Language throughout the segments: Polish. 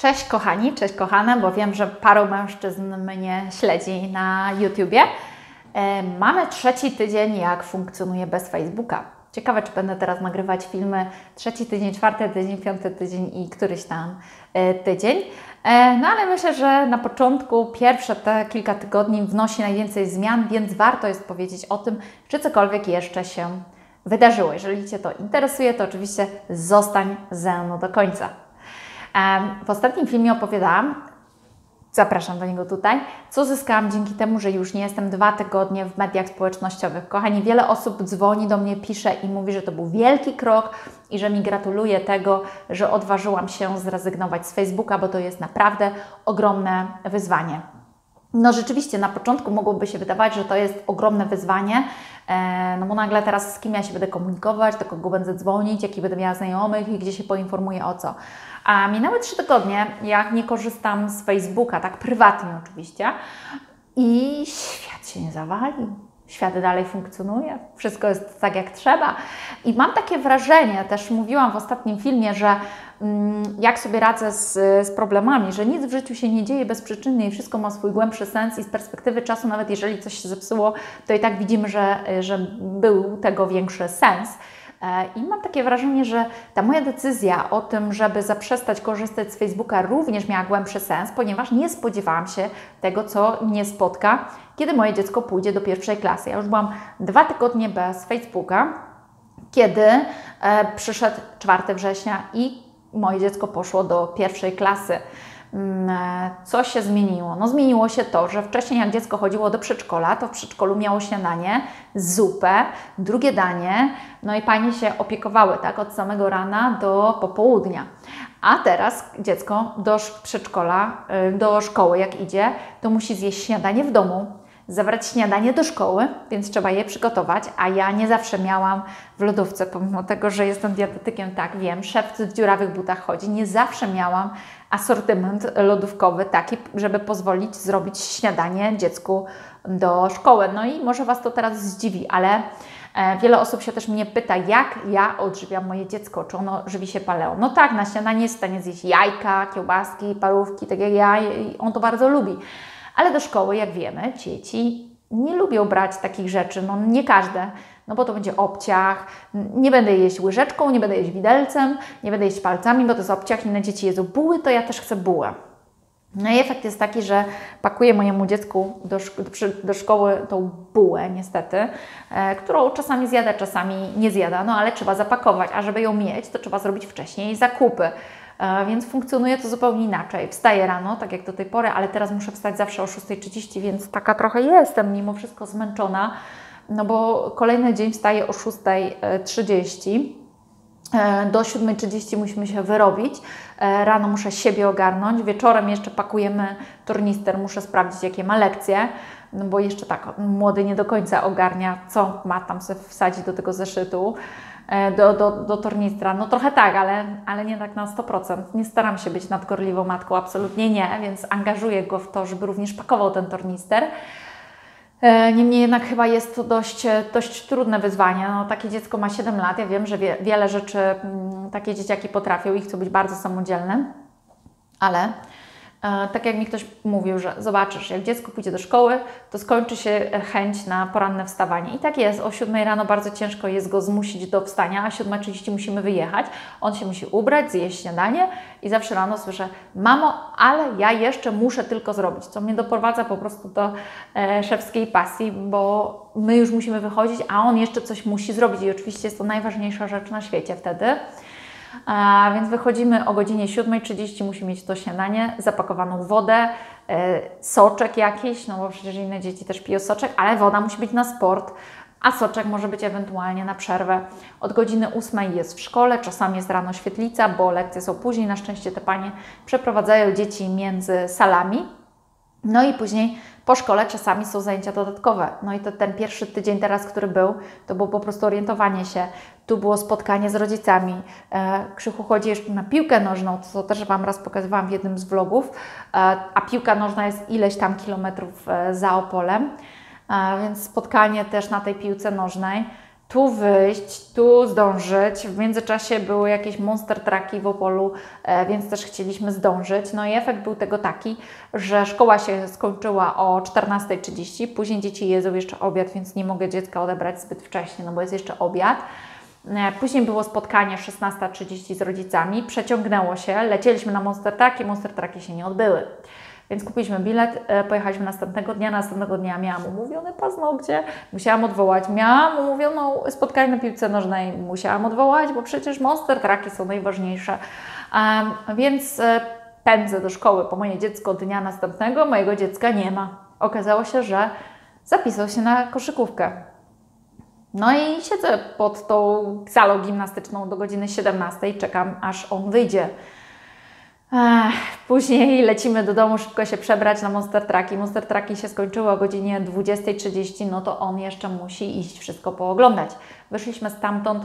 Cześć kochani, cześć kochane, bo wiem, że paru mężczyzn mnie śledzi na YouTubie. E, mamy trzeci tydzień, jak funkcjonuje bez Facebooka. Ciekawe, czy będę teraz nagrywać filmy trzeci tydzień, czwarty tydzień, piąty tydzień i któryś tam e, tydzień. E, no ale myślę, że na początku pierwsze te kilka tygodni wnosi najwięcej zmian, więc warto jest powiedzieć o tym, czy cokolwiek jeszcze się wydarzyło. Jeżeli Cię to interesuje, to oczywiście zostań ze mną do końca. W ostatnim filmie opowiadałam, zapraszam do niego tutaj, co zyskałam dzięki temu, że już nie jestem dwa tygodnie w mediach społecznościowych. Kochani, wiele osób dzwoni do mnie, pisze i mówi, że to był wielki krok i że mi gratuluje tego, że odważyłam się zrezygnować z Facebooka, bo to jest naprawdę ogromne wyzwanie. No rzeczywiście, na początku mogłoby się wydawać, że to jest ogromne wyzwanie, no bo nagle teraz z kim ja się będę komunikować, do kogo będę dzwonić, jaki będę miała znajomych i gdzie się poinformuję o co. A minęły trzy tygodnie, jak nie korzystam z Facebooka, tak prywatnie oczywiście, i świat się nie zawalił. Świat dalej funkcjonuje, wszystko jest tak jak trzeba. I mam takie wrażenie, też mówiłam w ostatnim filmie, że mm, jak sobie radzę z, z, problemami, że nic w życiu się nie dzieje bezprzyczynnie i wszystko ma swój głębszy sens i z perspektywy czasu, nawet jeżeli coś się zepsuło, to i tak widzimy, że, że był tego większy sens. E, I mam takie wrażenie, że ta moja decyzja o tym, żeby zaprzestać korzystać z Facebooka, również miała głębszy sens, ponieważ nie spodziewałam się tego, co mnie spotka, kiedy moje dziecko pójdzie do pierwszej klasy. Ja już byłam dwa tygodnie bez Facebooka, kiedy e, przyszedł 4 września i moje dziecko poszło do pierwszej klasy. Mm, e, co się zmieniło? No zmieniło się to, że wcześniej jak dziecko chodziło do przedszkola, to w przedszkolu miało śniadanie, zupę, drugie danie, no i panie się opiekowały tak od samego rana do popołudnia. A teraz dziecko do przedszkola, y, do szkoły jak idzie, to musi zjeść śniadanie w domu, zabrać śniadanie do szkoły, więc trzeba je przygotować, a ja nie zawsze miałam w lodówce, pomimo tego, że jestem dietetykiem, tak wiem, szef w dziurawych butach chodzi, nie zawsze miałam asortyment lodówkowy taki, żeby pozwolić zrobić śniadanie dziecku do szkoły. No i może Was to teraz zdziwi, ale e, Wiele osób się też mnie pyta, jak ja odżywiam moje dziecko, czy ono żywi się paleo. No tak, na śniadanie jest w stanie zjeść jajka, kiełbaski, parówki, tak jak ja, on to bardzo lubi. Ale do szkoły, jak wiemy, dzieci nie lubią brać takich rzeczy, no nie każde, no bo to będzie obciach, nie będę jeść łyżeczką, nie będę jeść widelcem, nie będę jeść palcami, bo to jest obciach, inne dzieci jedzą buły, to ja też chcę bułę. No i efekt jest taki, że pakuję mojemu dziecku do, do szkoły tą bułę, niestety, e, którą czasami zjada, czasami nie zjada, no ale trzeba zapakować, a żeby ją mieć, to trzeba zrobić wcześniej zakupy. E, więc funkcjonuje to zupełnie inaczej. Wstaję rano, tak jak do tej pory, ale teraz muszę wstać zawsze o 6.30, więc taka trochę jestem mimo wszystko zmęczona, no bo kolejny dzień wstaję o 6.30 e, do 7.30 musimy się wyrobić. E, rano muszę siebie ogarnąć, wieczorem jeszcze pakujemy tornister, muszę sprawdzić, jakie ma lekcje, no bo jeszcze tak, młody nie do końca ogarnia, co ma tam sobie wsadzić do tego zeszytu. E, do, do, do tornistra. No trochę tak, ale, ale nie tak na 100%. Nie staram się być nadgorliwą matką, absolutnie nie, więc angażuję go w to, żeby również pakował ten tornister. E, niemniej jednak chyba jest to dość, dość trudne wyzwanie. No, takie dziecko ma 7 lat. Ja wiem, że wie, wiele rzeczy mm, takie dzieciaki potrafią i chcą być bardzo samodzielne, ale E, tak jak mi ktoś mówił, że zobaczysz, jak dziecko pójdzie do szkoły, to skończy się chęć na poranne wstawanie. I tak jest, o 7 rano bardzo ciężko jest go zmusić do wstania, a 7.30 musimy wyjechać. On się musi ubrać, zjeść śniadanie i zawsze rano słyszę, mamo, ale ja jeszcze muszę tylko zrobić, co mnie doprowadza po prostu do e, szewskiej pasji, bo my już musimy wychodzić, a on jeszcze coś musi zrobić i oczywiście jest to najważniejsza rzecz na świecie wtedy. A więc wychodzimy o godzinie 7.30, musi mieć to śniadanie, zapakowaną wodę, e, soczek jakiś, no bo przecież inne dzieci też piją soczek, ale woda musi być na sport, a soczek może być ewentualnie na przerwę. Od godziny 8 jest w szkole, czasami jest rano świetlica, bo lekcje są później. Na szczęście te panie przeprowadzają dzieci między salami. No i później po szkole czasami są zajęcia dodatkowe. No i to ten pierwszy tydzień teraz, który był, to było po prostu orientowanie się. Tu było spotkanie z rodzicami. E, Krzychu chodzi jeszcze na piłkę nożną, co też Wam raz pokazywałam w jednym z vlogów. E, a piłka nożna jest ileś tam kilometrów e, za Opolem. E, więc spotkanie też na tej piłce nożnej. Tu wyjść, tu zdążyć. W międzyczasie były jakieś monster traki w Opolu, e, więc też chcieliśmy zdążyć. No i efekt był tego taki, że szkoła się skończyła o 14.30, później dzieci jedzą jeszcze obiad, więc nie mogę dziecka odebrać zbyt wcześnie, no bo jest jeszcze obiad. E, później było spotkanie 16.30 z rodzicami, przeciągnęło się, lecieliśmy na monster traki, monster traki się nie odbyły. Więc kupiliśmy bilet, e, pojechaliśmy następnego dnia. Następnego dnia miałam umówione paznokcie, musiałam odwołać. Miałam umówioną spotkanie na piłce nożnej, musiałam odwołać, bo przecież monster traki są najważniejsze. Um, więc e, pędzę do szkoły po moje dziecko dnia następnego, mojego dziecka nie ma. Okazało się, że zapisał się na koszykówkę. No i siedzę pod tą salą gimnastyczną do godziny 17, czekam aż on wyjdzie. Później lecimy do domu, szybko się przebrać na Monster Trucki. Monster Trucki się skończyły o godzinie 20.30, no to on jeszcze musi iść wszystko pooglądać. Wyszliśmy stamtąd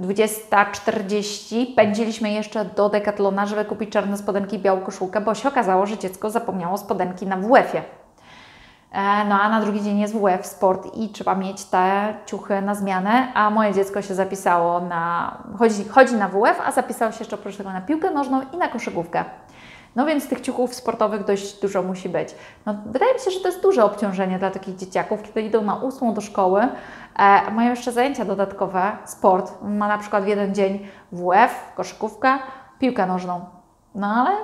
20.40, pędziliśmy jeszcze do Decathlona, żeby kupić czarne spodenki i białą koszulkę, bo się okazało, że dziecko zapomniało spodenki na WF-ie. E, no a na drugi dzień jest WF Sport i trzeba mieć te ciuchy na zmianę, a moje dziecko się zapisało na, chodzi, chodzi na WF, a zapisało się jeszcze oprócz tego na piłkę nożną i na koszykówkę. No więc tych ciuchów sportowych dość dużo musi być. No, wydaje mi się, że to jest duże obciążenie dla takich dzieciaków, kiedy idą na ósmą do szkoły, e, mają jeszcze zajęcia dodatkowe, sport, ma na przykład w jeden dzień WF, koszykówkę, piłkę nożną. No ale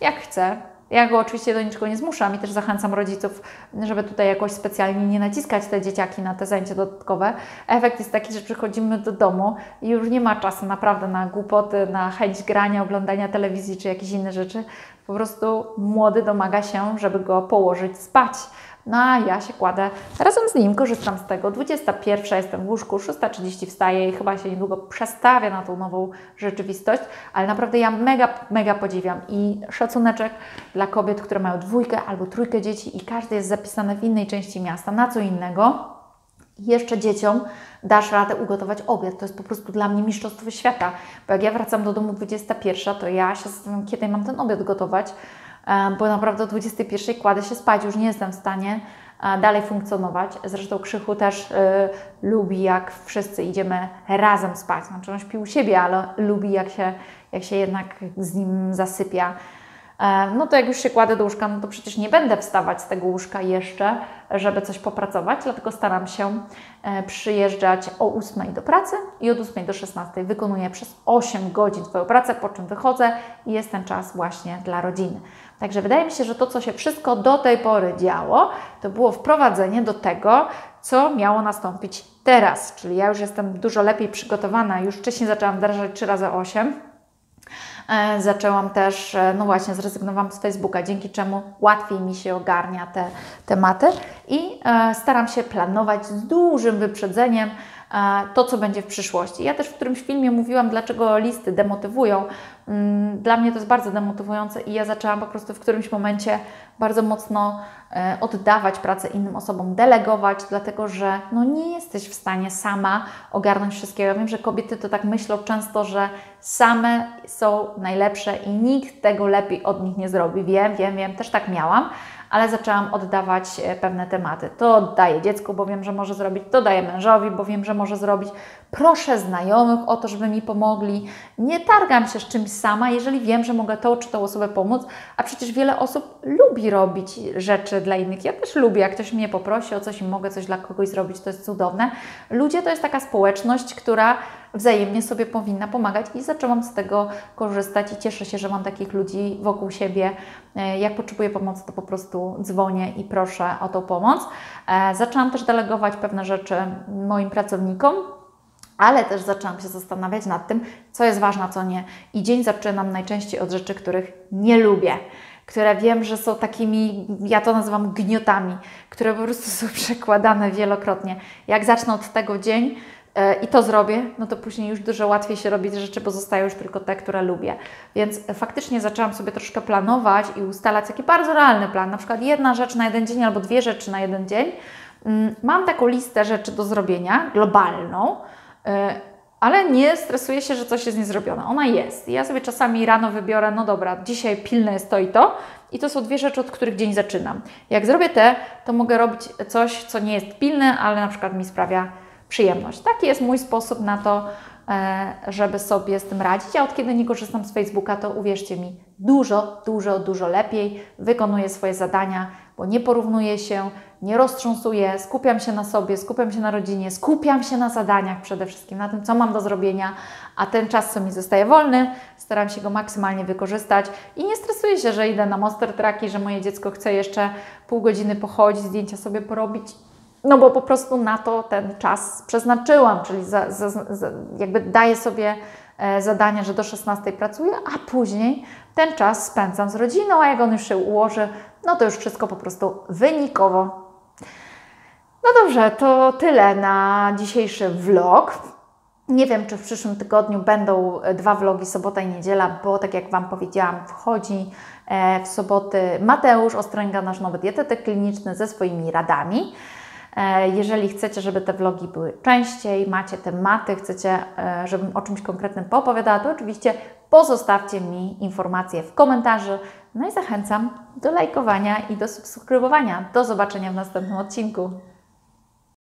jak chce, ja go oczywiście do niczego nie zmuszam i też zachęcam rodziców, żeby tutaj jakoś specjalnie nie naciskać te dzieciaki na te zajęcia dodatkowe. Efekt jest taki, że przychodzimy do domu i już nie ma czasu naprawdę na głupoty, na chęć grania, oglądania telewizji czy jakieś inne rzeczy. Po prostu młody domaga się, żeby go położyć spać. No a ja się kładę razem z nim, korzystam z tego. 21 jestem w łóżku, 6.30 wstaję i chyba się niedługo przestawię na tą nową rzeczywistość, ale naprawdę ja mega, mega podziwiam i szacuneczek dla kobiet, które mają dwójkę albo trójkę dzieci i każdy jest zapisany w innej części miasta na co innego. Jeszcze dzieciom dasz radę ugotować obiad. To jest po prostu dla mnie mistrzostwo świata. Bo jak ja wracam do domu 21, to ja się zastanawiam, kiedy mam ten obiad gotować bo naprawdę o 21 kładę się spać, już nie jestem w stanie dalej funkcjonować. Zresztą Krzychu też y, lubi, jak wszyscy idziemy razem spać. Znaczy on śpi u siebie, ale lubi, jak się, jak się jednak z nim zasypia. E, no to jak już się kładę do łóżka, no to przecież nie będę wstawać z tego łóżka jeszcze, żeby coś popracować, dlatego staram się e, przyjeżdżać o 8 do pracy i od 8 do 16 wykonuję przez 8 godzin swoją pracę, po czym wychodzę i jest ten czas właśnie dla rodziny. Także wydaje mi się, że to, co się wszystko do tej pory działo, to było wprowadzenie do tego, co miało nastąpić teraz. Czyli ja już jestem dużo lepiej przygotowana, już wcześniej zaczęłam wdrażać 3 razy 8 e, zaczęłam też, e, no właśnie, zrezygnowałam z Facebooka, dzięki czemu łatwiej mi się ogarnia te tematy i e, staram się planować z dużym wyprzedzeniem to, co będzie w przyszłości. Ja też w którymś filmie mówiłam, dlaczego listy demotywują. Mm, dla mnie to jest bardzo demotywujące i ja zaczęłam po prostu w którymś momencie bardzo mocno e, oddawać pracę innym osobom, delegować, dlatego że no nie jesteś w stanie sama ogarnąć wszystkiego. Wiem, że kobiety to tak myślą często, że same są najlepsze i nikt tego lepiej od nich nie zrobi. Wiem, wiem, wiem, też tak miałam, ale zaczęłam oddawać e, pewne tematy. To oddaję dziecku, bo wiem, że może zrobić, to daję mężowi, bo wiem, że może zrobić. Proszę znajomych o to, żeby mi pomogli. Nie targam się z czymś sama, jeżeli wiem, że mogę tą czy tą osobę pomóc, a przecież wiele osób lubi robić rzeczy dla innych. Ja też lubię, jak ktoś mnie poprosi o coś i mogę coś dla kogoś zrobić, to jest cudowne. Ludzie to jest taka społeczność, która wzajemnie sobie powinna pomagać i zaczęłam z tego korzystać i cieszę się, że mam takich ludzi wokół siebie. E, jak potrzebuję pomocy, to po prostu dzwonię i proszę o tą pomoc. E, zaczęłam też delegować pewne rzeczy moim pracownikom, ale też zaczęłam się zastanawiać nad tym, co jest ważne, a co nie. I dzień zaczynam najczęściej od rzeczy, których nie lubię które wiem, że są takimi, ja to nazywam gniotami, które po prostu są przekładane wielokrotnie. Jak zacznę od tego dzień, i to zrobię, no to później już dużo łatwiej się robi rzeczy, bo zostają już tylko te, które lubię. Więc faktycznie zaczęłam sobie troszkę planować i ustalać taki bardzo realny plan, na przykład jedna rzecz na jeden dzień albo dwie rzeczy na jeden dzień. Mm, mam taką listę rzeczy do zrobienia, globalną, e, ale nie stresuję się, że coś jest niezrobione. Ona jest. Ja sobie czasami rano wybiorę, no dobra, dzisiaj pilne jest to i to, i to są dwie rzeczy, od których dzień zaczynam. Jak zrobię te, to mogę robić coś, co nie jest pilne, ale na przykład mi sprawia przyjemność. Taki jest mój sposób na to, e, żeby sobie z tym radzić. A od kiedy nie korzystam z Facebooka, to uwierzcie mi, dużo, dużo, dużo lepiej wykonuję swoje zadania, bo nie porównuję się, nie roztrząsuję, skupiam się na sobie, skupiam się na rodzinie, skupiam się na zadaniach przede wszystkim, na tym, co mam do zrobienia, a ten czas, co mi zostaje wolny, staram się go maksymalnie wykorzystać i nie stresuję się, że idę na monster traki, że moje dziecko chce jeszcze pół godziny pochodzić, zdjęcia sobie porobić. No bo po prostu na to ten czas przeznaczyłam, czyli za, za, za, jakby daję sobie e, zadanie, że do 16 pracuję, a później ten czas spędzam z rodziną, a jak on już się ułoży, no to już wszystko po prostu wynikowo. No dobrze, to tyle na dzisiejszy vlog. Nie wiem, czy w przyszłym tygodniu będą dwa vlogi, sobota i niedziela, bo tak jak Wam powiedziałam, wchodzi e, w soboty Mateusz Ostręga, nasz nowy dietetyk kliniczny ze swoimi radami. E, jeżeli chcecie, żeby te vlogi były częściej, macie tematy, chcecie, e, żebym o czymś konkretnym poopowiadała, to oczywiście pozostawcie mi informacje w komentarzu. No i zachęcam do lajkowania i do subskrybowania. Do zobaczenia w następnym odcinku.